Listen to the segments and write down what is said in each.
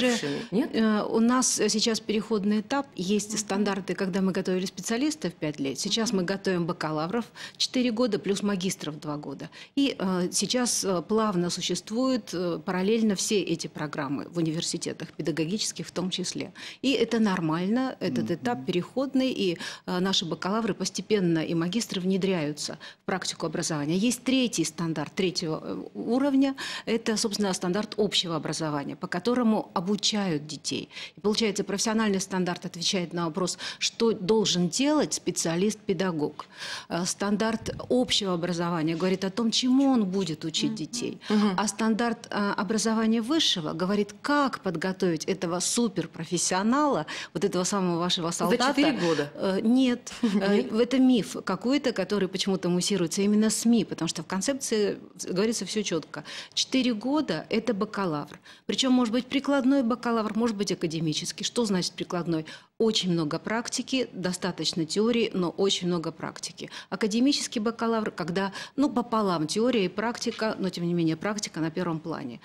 вытерпевшими, нет? Э, У нас сейчас переходный этап. Есть стандарты, когда мы готовили специалистов 5 лет. Сейчас мы готовим бакалавров 4 года плюс магистров 2 года. И э, сейчас э, плавно существуют э, параллельно все эти программы в университетах, педагогических в том числе. И это нормально, этот этап переходный, и э, наши бакалавры постепенно и магистры внедряются в практику образования. Есть третий стандарт третьего уровня, это, собственно, стандарт общего образования, по которому обучают детей. И получается, профессиональный стандарт отвечает на вопрос, что должен делать специалист-педагог. Э, Стандарт общего образования говорит о том, чему он будет учить детей. А стандарт э, образования высшего говорит, как подготовить этого суперпрофессионала, вот этого самого вашего солдата. четыре года? Э, Нет. Это миф какой-то, который почему-то муссируется именно СМИ, потому что в концепции говорится все четко. Четыре года – это бакалавр. Причем может быть прикладной бакалавр, может быть академический. Что значит прикладной? Очень много практики, достаточно теории, но очень много практики. Академический бакалавр, когда ну, пополам теория и практика, но тем не менее практика на первом плане.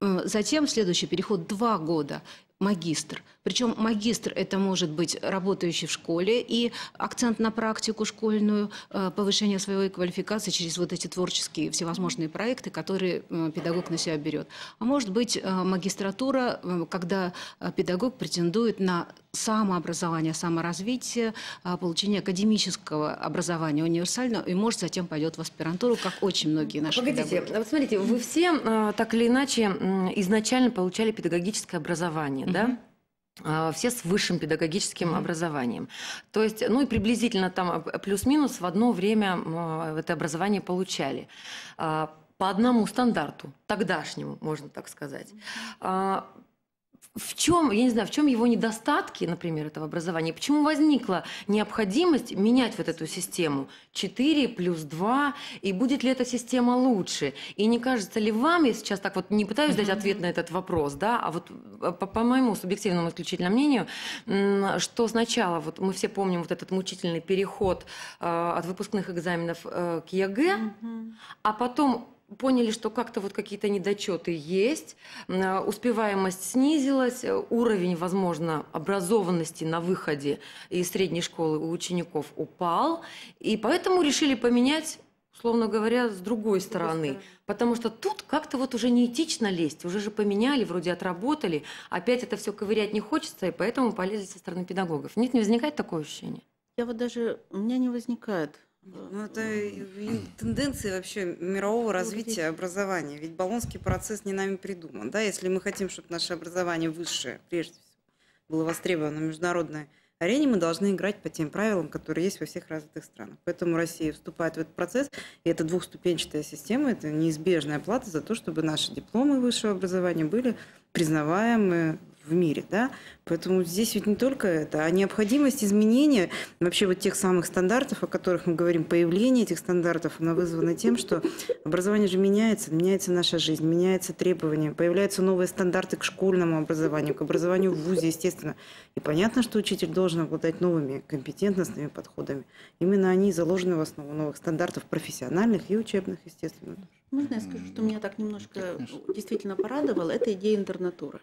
Э, Затем следующий переход два года магистр. Причем магистр это может быть работающий в школе и акцент на практику школьную, э, повышение своей квалификации через вот эти творческие всевозможные проекты, которые э, педагог на себя берет. А может быть э, магистратура, когда педагог претендует на самообразование, саморазвитие, получение академического образования универсального и может затем пойдет в аспирантуру, как очень многие наши Погодите, педагоги. вот смотрите, вы все так или иначе изначально получали педагогическое образование, да? А, Все с высшим педагогическим образованием. То есть, ну и приблизительно там э, плюс-минус в одно время м, это образование получали. А, По одному стандарту, тогдашнему, можно так сказать. В чем, я не знаю, в чем его недостатки, например, этого образования? Почему возникла необходимость менять вот эту систему 4 плюс 2? И будет ли эта система лучше? И не кажется ли вам, я сейчас так вот не пытаюсь дать ответ на этот вопрос, да, а вот э, по, по моему субъективному исключительно мнению, что сначала, вот мы все помним вот этот мучительный переход э, от выпускных экзаменов э, к ЕГЭ, а потом поняли, что как-то вот какие-то недочеты есть, успеваемость снизилась, э, уровень, возможно, образованности на выходе из средней школы у учеников упал, и поэтому решили поменять, условно говоря, с другой стороны. Потому что тут как-то вот уже неэтично лезть, уже же поменяли, вроде отработали, опять это все ковырять не хочется, и поэтому полезли со стороны педагогов. Нет, не возникает такое ощущение? Я вот даже, у меня не возникает. Ну, это тенденции вообще мирового развития образования. Ведь Болонский процесс не нами придуман. Да? Если мы хотим, чтобы наше образование высшее, прежде всего, было востребовано на международной арене, мы должны играть по тем правилам, которые есть во всех развитых странах. Поэтому Россия вступает в этот процесс, и это двухступенчатая система, это неизбежная плата за то, чтобы наши дипломы высшего образования были признаваемы в мире, да, поэтому здесь ведь не только это, а необходимость изменения вообще вот тех самых стандартов, о которых мы говорим, появление этих стандартов, оно вызвано тем, что образование же меняется, меняется наша жизнь, меняются требования, появляются новые стандарты к школьному образованию, к образованию в ВУЗе, естественно. И понятно, что учитель должен обладать новыми компетентностными подходами. Именно они заложены в основу новых стандартов профессиональных и учебных, естественно. Можно я скажу, что меня так немножко действительно порадовало? Это идея интернатуры.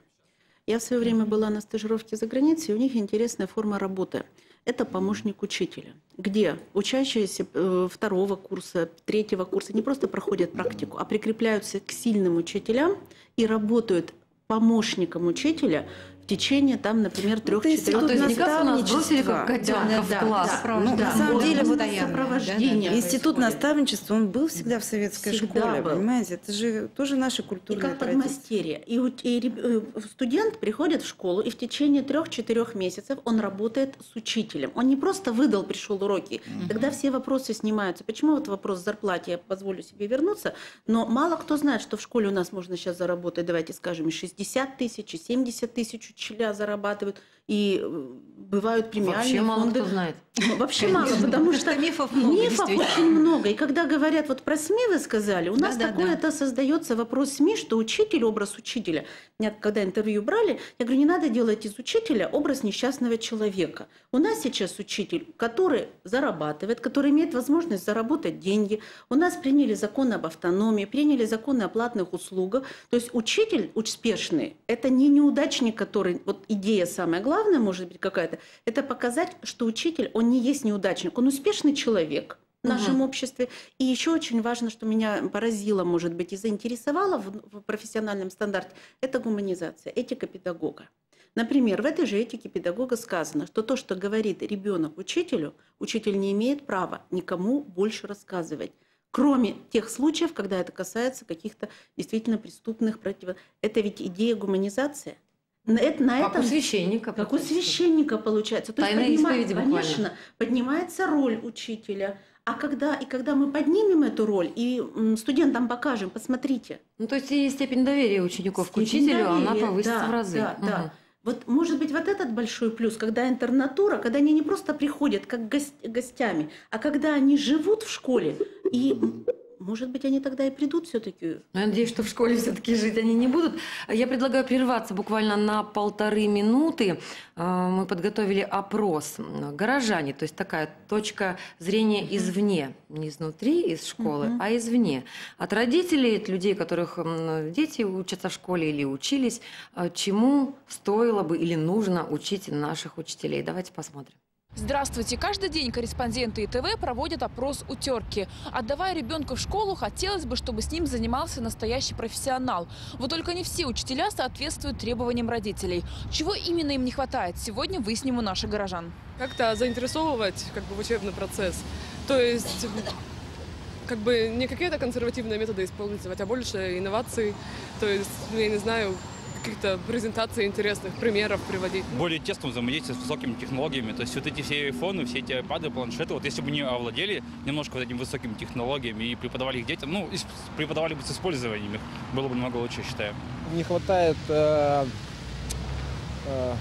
Я в свое время была на стажировке за границей, и у них интересная форма работы. Это помощник учителя, где учащиеся э, второго курса, третьего курса не просто проходят практику, а прикрепляются к сильным учителям и работают помощником учителя течение, там, например, Ну, то есть трех-четырех то есть, бросили как котенка в класс. Ну, на самом деле, вот сопровождение. да, да, да. Институт происходит. наставничества, он был всегда в советской Всегда школе, был. понимаете? Это же тоже наши И культурные как традиции. подмастерье. И, и реб- э, студент приходит в школу, и в течение трех-четырех месяцев он работает с учителем. Он не просто выдал, пришел уроки. Тогда все вопросы снимаются. Почему вот вопрос зарплаты, я позволю себе вернуться, но мало кто знает, что в школе у нас можно сейчас заработать, давайте скажем, и 60 тысяч, и 70 тысяч учителя зарабатывают. И э, бывают премиальные Вообще мало фонды. кто знает. Вообще мало, потому что мифов много, Мифов очень много. И когда говорят, вот про СМИ вы сказали, у нас Да-да-да. такое-то создается вопрос СМИ, что учитель, образ учителя. Меня когда интервью брали, я говорю, не надо делать из учителя образ несчастного человека. У нас сейчас учитель, который зарабатывает, который имеет возможность заработать деньги. У нас приняли закон об автономии, приняли законы о платных услугах. То есть учитель успешный – это не неудачник, который… Вот идея самая главная, может быть, какая-то, это показать, что учитель, он не есть неудачник, он успешный человек в нашем Мгм. обществе. И еще очень важно, что меня поразило, может быть, и заинтересовало в, в профессиональном стандарте, это гуманизация, этика педагога. Например, в этой же этике педагога сказано, что то, что говорит ребенок учителю, учитель не имеет права никому больше рассказывать. Кроме тех случаев, когда это касается каких-то действительно преступных против... Это ведь идея гуманизации. На, это- на Как у этом священника. как у практически. священника получается. То есть Тайная поднима- исповедь буквально. конечно, поднимается роль учителя. А когда, и когда мы поднимем эту роль и студентам покажем, посмотрите. Ну, то есть и степень доверия учеников к степень учителю, она доверия, повысится да, в разы. Да, да. Мгм. Вот может быть вот этот большой плюс, когда интернатура, когда они не просто приходят как гос- гостями, а когда они живут в школе, и может быть они тогда и придут все-таки Но я надеюсь, что в школе все-таки жить они не будут. Я предлагаю прерваться буквально на полторы минуты. Э, Мы подготовили опрос. Горожане, то есть такая точка зрения извне, не изнутри, из школы, Мгм. а извне. От родителей, от людей, которых дети учатся в школе или учились, э, чему стоило бы или нужно учить наших учителей. Давайте посмотрим. Здравствуйте. Каждый день корреспонденты ИТВ проводят опрос у терки. Отдавая ребенка в школу, хотелось бы, чтобы с ним занимался настоящий профессионал. Вот только не все учителя соответствуют требованиям родителей. Чего именно им не хватает, сегодня выясним у наших горожан. как-то заинтересовывать как бы в учебный процесс. То есть как бы не какие-то консервативные методы использовать, а больше инноваций. То есть, ну, я не знаю, каких-то презентаций интересных, примеров приводить. более тесном взаимодействовать с высокими технологиями. То есть вот эти все айфоны, все эти айпады, планшеты, вот если бы они овладели немножко вот этими высокими технологиями и преподавали их детям, ну, преподавали бы с использованием их, было бы намного лучше, я считаю. не хватает э, э,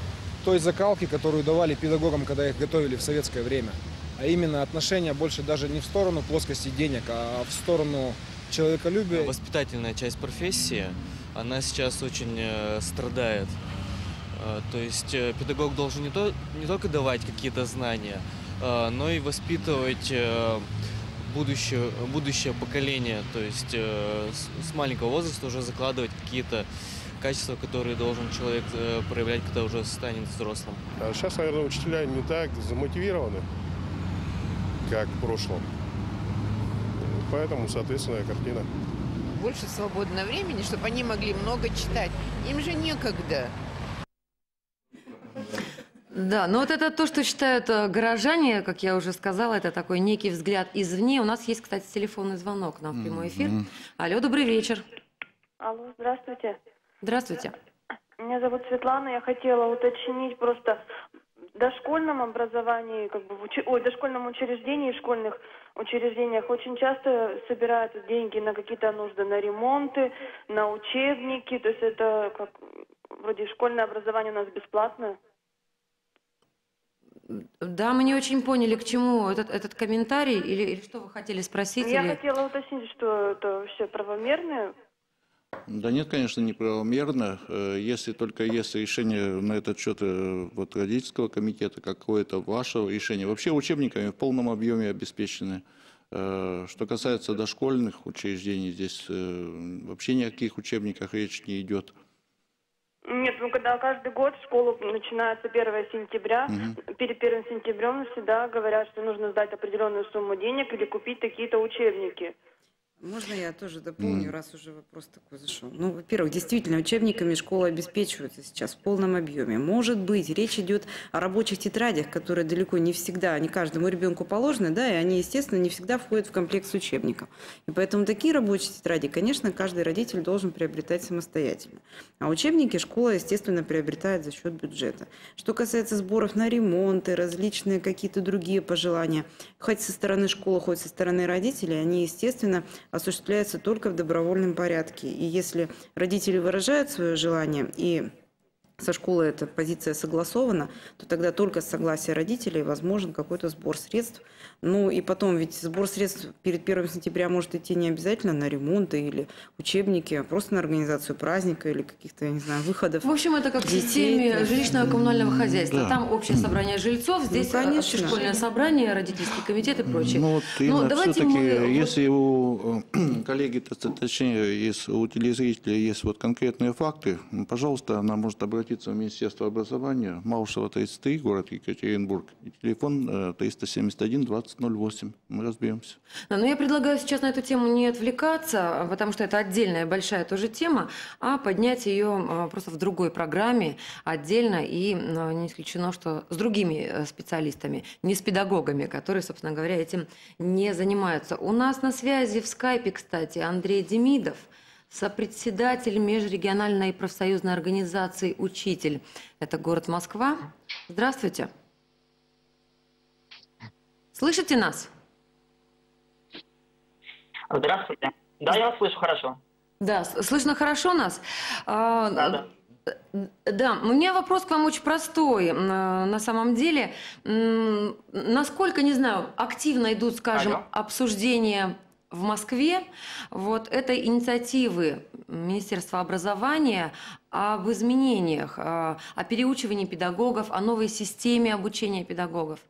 той закалки, которую давали педагогам, когда их готовили в советское время. А именно отношения больше даже не в сторону плоскости денег, а в сторону человеколюбия. Воспитательная часть профессии, она сейчас очень э, страдает. Э, то есть э, педагог должен не, то, не только давать какие-то знания, но и воспитывать будущее, будущее поколение. То есть с, маленького возраста уже закладывать какие-то качества, которые должен человек проявлять, когда уже станет взрослым. А сейчас, наверное, учителя не так замотивированы, как в прошлом. Поэтому, соответственная картина. Больше свободного времени, чтобы они могли много читать. Им же некогда. Да, но вот это то, что считают э, горожане, как я уже сказала, это такой некий взгляд извне. У нас есть, кстати, телефонный звонок нам в прямой эфир. Алло, добрый вечер. Алло, здравствуйте. Здравствуйте. Меня зовут Светлана. Я хотела уточнить просто дошкольном образовании, как бы в учи- ой, дошкольном учреждении, в школьных учреждениях очень часто собираются деньги на какие-то нужды, на ремонты, на учебники. То есть это как вроде школьное образование у нас бесплатное. Да, мы не очень поняли, к чему этот, этот комментарий, или, или что вы хотели спросить? Я или- хотела уточнить, что это вообще правомерное Да нет, конечно, неправомерно. Э, Если только есть решение на этот счет э, вот, родительского комитета, какое-то ваше решение. Вообще учебниками в полном объеме обеспечены. Э, Что касается дошкольных учреждений, здесь вообще ни о каких учебниках речь не идет. Нет, ну когда каждый год школу начинается 1 сентября, перед 1 сентябрем всегда говорят, что нужно сдать определенную сумму денег или купить такие-то учебники. Можно я тоже дополню, Мгм. раз уже вопрос такой зашел? Ну, во-первых, действительно, учебниками школы обеспечиваются сейчас в полном объеме. Может быть, речь идет о рабочих тетрадях, которые далеко не всегда, не каждому ребенку положены, да, и они, естественно, не всегда входят в комплект с учебником. И поэтому такие рабочие тетради, конечно, каждый родитель должен приобретать самостоятельно. А учебники школа, естественно, приобретает за счет бюджета. Что касается сборов на ремонты, различные какие-то другие пожелания, хоть со стороны школы, хоть со стороны родителей, они, естественно, осуществляются только в добровольном порядке. И если родители выражают свое желание и со школой эта позиция согласована, то тогда только с согласия родителей возможен какой-то сбор средств. Ну и потом, ведь сбор средств перед 1 сентября может идти не обязательно на ремонты или учебники, а просто на организацию праздника или каких-то, я не знаю, выходов. В общем, это как в детей. системе жилищного коммунального хозяйства. Да. Там общее собрание жильцов, здесь Ну, конечно. общешкольное собрание, родительский комитет и прочее. Ну, вот Но давайте мы если у э, коллеги, точнее, есть, у телезрителей есть вот конкретные факты, м, пожалуйста, она может обратиться в Министерство образования, Маушева 33, город Екатеринбург, и телефон э, 371 2008. Мы разберемся. Но я предлагаю сейчас на эту тему не отвлекаться, потому что это отдельная большая тоже тема, а поднять ее а, просто в другой программе отдельно и а, не исключено, что с другими э, специалистами, не с педагогами, которые, собственно говоря, этим не занимаются. У нас на связи в скайпе, кстати, Андрей Демидов, сопредседатель межрегиональной профсоюзной организации «Учитель». Это город Москва. Здравствуйте. Слышите нас? Здравствуйте. Да, я вас слышу хорошо. Да, слышно хорошо нас? А, Да, да. Да, у меня вопрос к вам очень простой. Э, На самом деле, насколько, не знаю, активно идут, скажем, Алло. обсуждения в Москве вот этой инициативы Министерства образования об изменениях, а, о переучивании педагогов, о новой системе обучения педагогов?